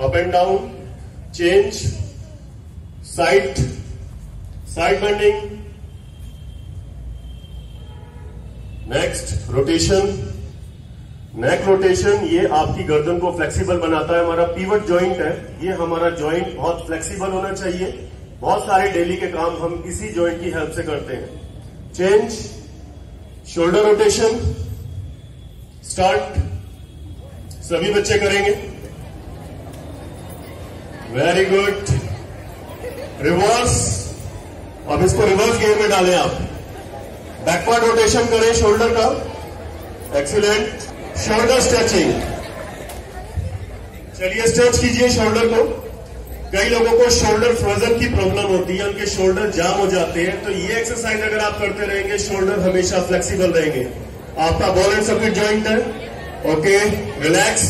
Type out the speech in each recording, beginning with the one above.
up and down, change, side, side bending, next rotation neck rotation ये आपकी गर्दन को फ्लेक्सिबल बनाता है हमारा पीवट जॉइंट है। ये हमारा जॉइंट बहुत फ्लेक्सिबल होना चाहिए। बहुत सारे डेली के काम हम इसी जॉइंट की हेल्प से करते हैं। चेंज शोल्डर रोटेशन स्टार्ट सभी बच्चे करेंगे। वेरी गुड रिवर्स अब इसको रिवर्स गियर में डालें आप। बैकवर्ड रोटेशन करें शोल्डर का। एक्सीलेंट शोल्डर स्ट्रेचिंग चलिए स्ट्रेच कीजिए शोल्डर को। कई लोगों को शोल्डर फ्रोजन की प्रॉब्लम होती है, उनके शोल्डर जाम हो जाते हैं। तो ये एक्सरसाइज अगर आप करते रहेंगे शोल्डर हमेशा फ्लेक्सिबल रहेंगे। आपका बॉल एंड सर्किट ज्वाइंट है। Okay relax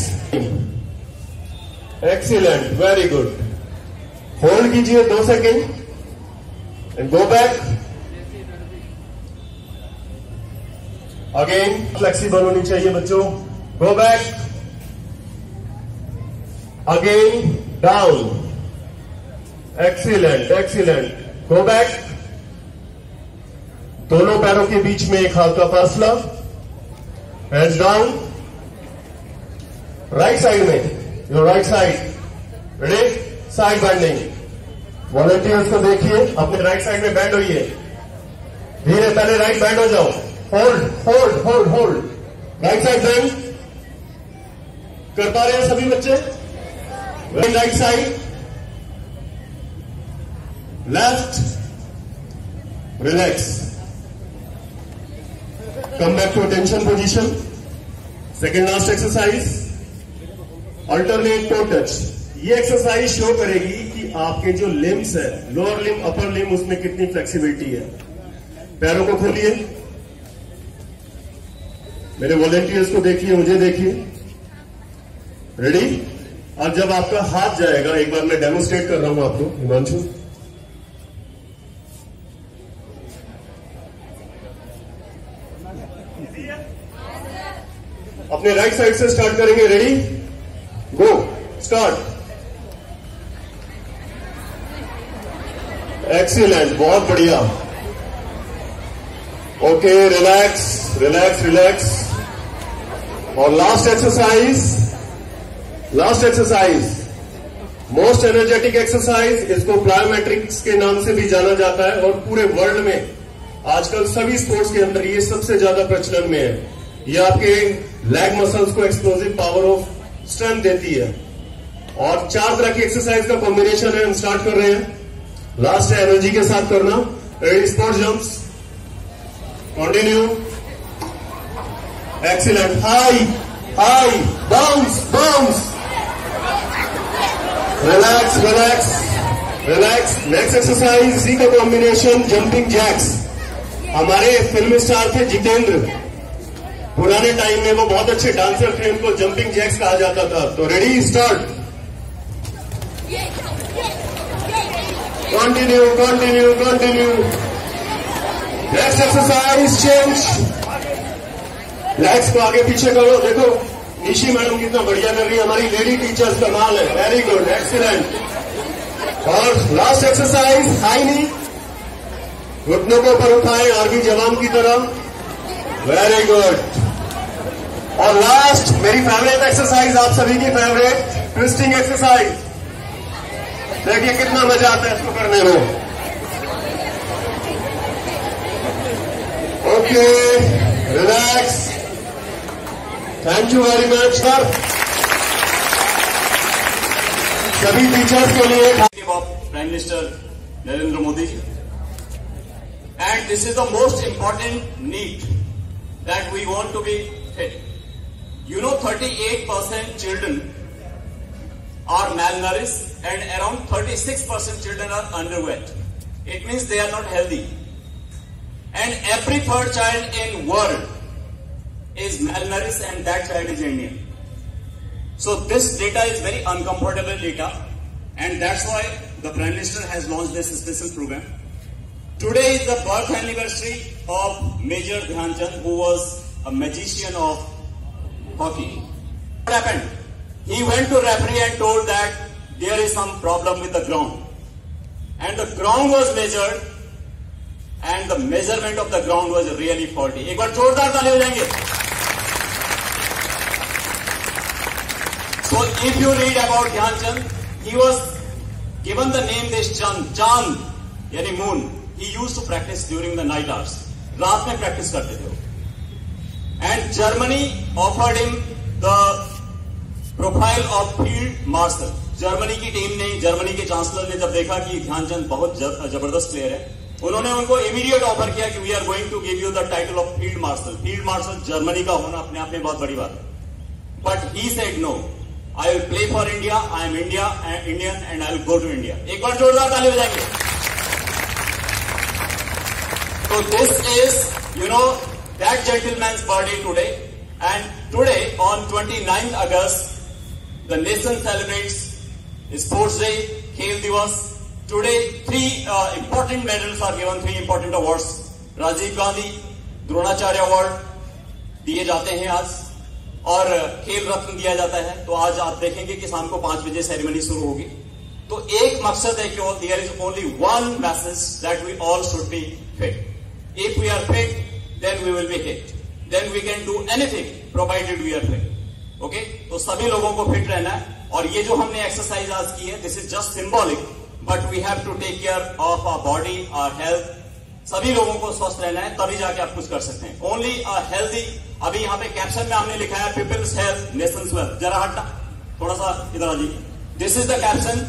excellent very good hold कीजिए दो second and go back again flexible होनी चाहिए बच्चों. Go back again down excellent excellent go back दोनों पैरों के बीच में एक हाथ का फासला. हैंड्स डाउन राइट साइड में. Your right side ready side bending volunteers को देखिए, अपने राइट साइड में बैंड होइए। धीरे पहले राइट बैंड हो जाओ। Hold hold hold hold right side bend कर पा रहे हैं सभी बच्चे। Right side left relax come back to attention position second last exercise alternate toe touch ये एक्सरसाइज शो करेगी कि आपके जो लिम्स है लोअर लिम अपर लिम उसमें कितनी फ्लेक्सिबिलिटी है। पैरों को खोलिए। मेरे वॉलेंटियर्स को देखिए, मुझे देखिए। रेडी और जब आपका हाथ जाएगा, एक बार मैं डेमोस्ट्रेट कर रहा हूँ आपको, हिमांशु। अपने राइट साइड से स्टार्ट करेंगे। रेडी गो स्टार्ट एक्सीलेंट बहुत बढ़िया. ओके रिलैक्स रिलैक्स रिलैक्स और last exercise last exercise most energetic exercise इसको प्लायोमेट्रिक्स के नाम से भी जाना जाता है और पूरे वर्ल्ड में. आजकल सभी स्पोर्ट्स के अंदर ये सबसे ज़्यादा प्रचलन में है. ये आपके लेग मसल्स को एक्सप्लोजिव पावर ऑफ़ स्ट्रेंथ देती है। और चार तरह की एक्सरसाइज का कॉम्बिनेशन है, हम स्टार्ट कर रहे हैं। लास्ट है एनर्जी के साथ करना। Ready spot jumps continue excellent high high bounce bounce relax relax relax next exercise इसी का कॉम्बिनेशन जंपिंग जैक्स हमारे फ़िल्म स्टार थे जितेंद्र। पुराने टाइम में वो बहुत अच्छे डांसर थे, उनको जंपिंग जैक्स कहा जाता था। तो ready start continue continue continue next exercise change legs को आगे पीछे करो। देखो, निशी मैडम कितना बढ़िया कर रही है। हमारी लेडी टीचर्स का माल है। वेरी गुड एक्सीलेंट और लास्ट एक्सरसाइज हाई नी घुटनों को ऊपर उठाए, आर्मी जवान की तरह। वेरी गुड और लास्ट मेरी फेवरेट एक्सरसाइज आप सभी की फेवरेट ट्विस्टिंग एक्सरसाइज देखिए कितना मज़ा आता है इसको करने में। Okay relax thank you very much sir सभी टीचर्स के लिए Prime Minister Narendra Modi. Ji. And this is the most important need that we want to be fit. You know 38% children are malnourished and around 36% children are underweight. It means they are not healthy. And every third child in world is malnourished and that child is Indian. So this data is very uncomfortable data and that's why the Prime Minister has launched this special program. Today is the birth anniversary of Major Dhyan Chand who was a magician of hockey. What happened? he went to referee and told that there is some problem with the ground. And the ground was measured and the measurement of the ground was really faulty. एक बार जोरदार ताली हो जाएंगे So if you read about Dhyan Chand, he was given the name this Chand, Chand, yani moon. He used to practice during the night hours. रात में practice करते थे वो and Germany offered him the profile of field marshal Germany की team ने Germany के chancellor ने जब देखा कि ध्यानचंद बहुत ज़बरदस्त प्लेयर है, उन्होंने उनको इमीडिएट ऑफ़र किया कि we are going to give you the title of field marshal field marshal Germany का होना अपने आप में बहुत बड़ी बात है। But he said no I will play for India I am India Indian and I will go to India एक बार जोरदार ताली हो जाएँगे तो this is you know that gentleman birthday today and today on 29th August, the nation celebrates Sports Day, Khel Divas. Today, three uh, important medals are given, three important awards. Rajiv Gandhi Dronacharya award दिए जाते हैं आज और खेल रत्न दिया जाता है तो आज आप देखेंगे कि शाम को पाँच बजे सेरेमनी शुरू होगी तो एक मकसद है कि there is only one message that we all should be fit if we are fit then we will be hit then we can do anything provided we are fit okay तो सभी लोगों को फिट रहना है। और ये जो हमने एक्सरसाइज आज की है this is just symbolic but we have to take care of our body our health सभी लोगों को स्वस्थ रहना है, तभी जाके आप कुछ कर सकते हैं। ओनली हेल्दी अभी यहाँ पे कैप्शन में हमने लिखा है पीपल्स हेल्थ नेशन वेल्थ जरा हटना थोड़ा सा इधर आ जाइए। This is the caption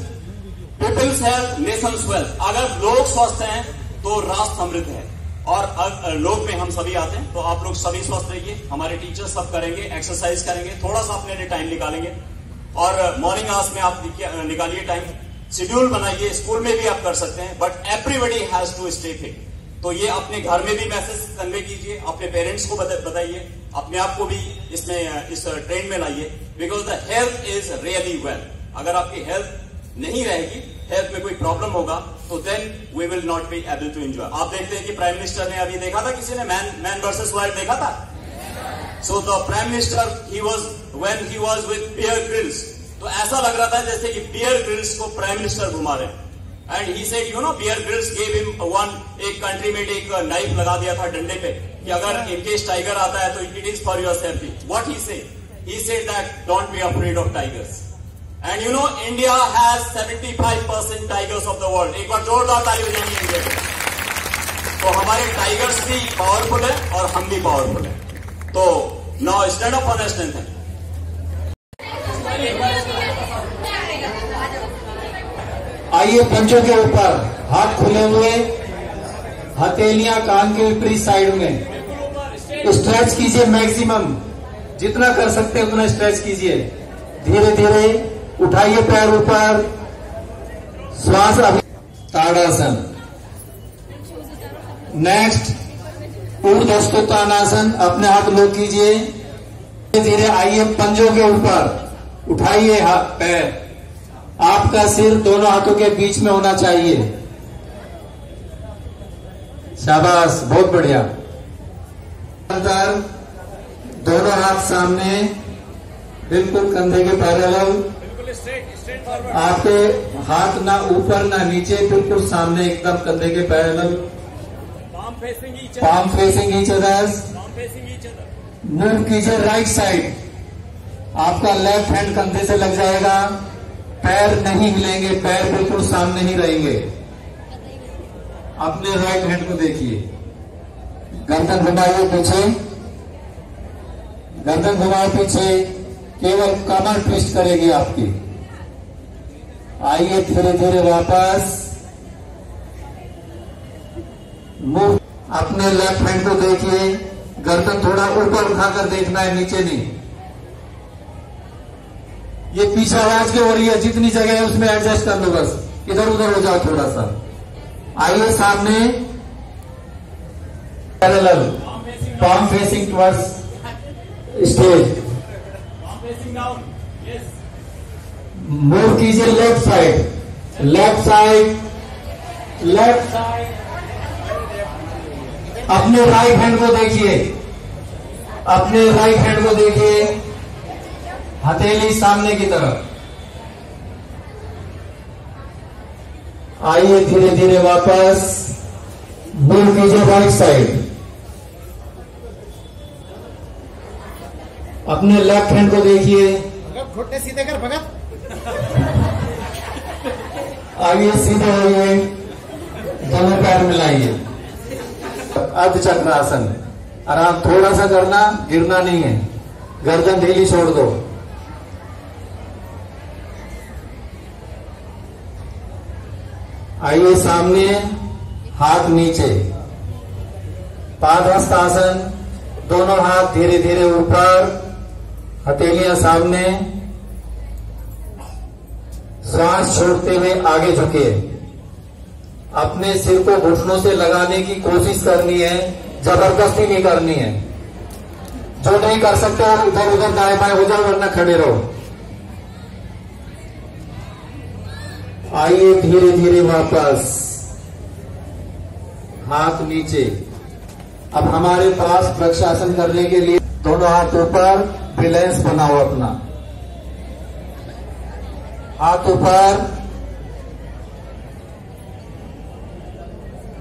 people's health nation wealth अगर लोग स्वस्थ हैं तो राष्ट्र समृद्ध है। और लोग में हम सभी आते हैं तो आप लोग सभी स्वस्थ रहिए, हमारे टीचर सब करेंगे एक्सरसाइज करेंगे थोड़ा सा अपने लिए टाइम निकालेंगे। और मॉर्निंग आवर्स में आप निकालिए टाइम शेड्यूल बनाइए स्कूल में भी आप कर सकते हैं but everybody has to stay fit तो ये अपने घर में भी मैसेज कन्वे कीजिए, अपने पेरेंट्स को बताइए, अपने आप को भी इसमें इस ट्रेंड में लाइए because the health is really well अगर आपकी हेल्थ नहीं रहेगी हेल्थ में कोई प्रॉब्लम होगा तो then we will not be able to enjoy आप देखते हैं कि प्राइम मिनिस्टर ने अभी देखा था, किसी ने मैन मैन वर्सेस वाइल्ड देखा था? So the prime minister he was when he was with Bear Grylls तो ऐसा लग रहा था जैसे कि बियर ग्रिल्स को प्राइम मिनिस्टर घुमा रहे and he said you know Bear Grylls gave him one एक कंट्री में एक नाइफ लगा दिया था डंडे पे, कि अगर इनकेस टाइगर आता है तो it is for your safety what he say he said that don't be afraid of tigers and you know India has 75 percent tigers of the world एक बार जोरदार ताली बजाएँगे इंडिया तो हमारे टाइगर्स भी पावरफुल है और हम भी पावरफुल है। तो now stand up for national है। आइए पंचों के ऊपर हाथ खुले हुए, हथेलियाँ कान के ऊपरी साइड में। स्ट्रेच कीजिए मैक्सिमम जितना कर सकते हैं उतना स्ट्रेच कीजिए। धीरे धीरे उठाइए पैर ऊपर। श्वास ताड़ासन। नेक्स्ट ऊर्धस्तुतानासन अपने हाथ लो कीजिए। धीरे धीरे आइए पंजों के ऊपर। उठाइए हाथ पैर। आपका सिर दोनों हाथों के बीच में होना चाहिए। शाबाश, बहुत बढ़िया। दोनों हाथ सामने। बिल्कुल कंधे के पैरेलल। आपके हाथ ना ऊपर ना नीचे बिल्कुल सामने एकदम कंधे के parallel palm facing each others move कीजिए राइट साइड आपका लेफ़्ट हैंड कंधे से लग जाएगा। पैर नहीं हिलेंगे पैर बिल्कुल सामने ही रहेंगे। अपने राइट हैंड को देखिए। गर्दन घुमाइए पीछे। गर्दन घुमाए पीछे। केवल कमर ट्विस्ट करेगी आपकी। आइए धीरे धीरे वापस। मुँह अपने लेफ़्ट हैंड को देखिए गर्दन थोड़ा ऊपर उठाकर देखना है, नीचे नहीं। ये पीछे आवाज़ क्यों हो रही है? जितनी जगह है उसमें एडजस्ट कर लो बस। इधर उधर हो जाओ थोड़ा सा। आइए सामने। Parallel palm facing towards stage move कीजिए left side left side left side अपने राइट हैंड को देखिए। अपने राइट हैंड को देखिए। हथेली सामने की तरफ़। आइए धीरे धीरे वापस। मूव कीजिए राइट साइड अपने लेफ़्ट हैंड को देखिए। घुटने सीधे कर, भगत। आइए सीधे होइए दोनों पैर मिलाइए। अर्ध चक्रासन आराम थोड़ा सा करना, गिरना नहीं है। गर्दन ढीली छोड़ दो। आइए सामने, हाथ नीचे। पादहस्त आसन। दोनों हाथ धीरे धीरे ऊपर। हथेलियाँ सामने। सांस छोड़ते हुए आगे झुके। अपने सिर को घुटनों से लगाने की कोशिश करनी है, ज़बरदस्ती नहीं करनी है। जो नहीं कर सकते हो इधर उधर दाएँ बाएँ हो जाओ, वरना खड़े रहो। आइए धीरे धीरे वापस। हाथ नीचे। अब हमारे पास वृक्षासन करने के लिए दोनों हाथ ऊपर बैलेंस बनाओ अपना। हाथ ऊपर।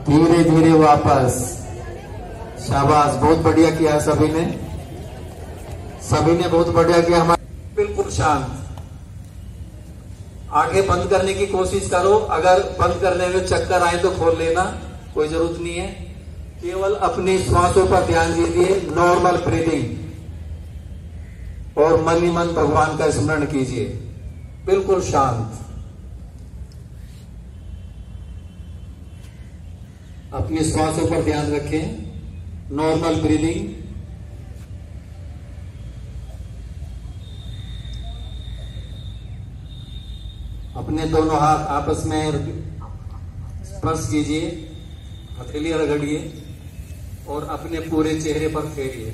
धीरे धीरे वापस। शाबाश, बहुत बढ़िया किया सभी ने। सभी ने बहुत बढ़िया किया। हमारे बिल्कुल शांत। आगे बंद करने की कोशिश करो। अगर बंद करने में चक्कर आए तो खोल लेना। कोई ज़रूरत नहीं है। केवल अपने श्वासों पर ध्यान दीजिए। नॉर्मल ब्रीदिंग और मन ही मन भगवान का स्मरण कीजिए। बिल्कुल शांत। अपनी श्वासों पर ध्यान रखें। नॉर्मल ब्रीदिंग अपने दोनों हाथ आपस में स्पर्श कीजिए हथेलियाँ रगड़िए और अपने पूरे चेहरे पर फेरिए।